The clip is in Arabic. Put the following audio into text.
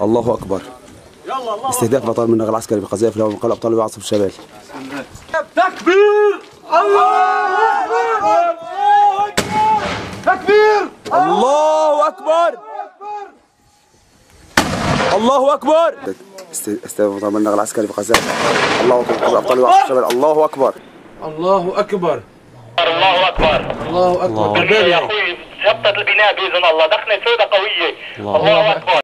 الله أكبر. استهداف بطل من العسكري بقذائف له مقال ابطال وعصف الشمال تكبير الله اكبر تكبير! الله أكبر! الله أكبر! استهداف بطل من العسكري بقذائف الله أكبر أبطال وعصف الشمال الله أكبر. الله أكبر. الله أكبر. الله أكبر. يا أخوي هبطت البناء بإذن الله. دخلة سوداء قوية. الله أكبر.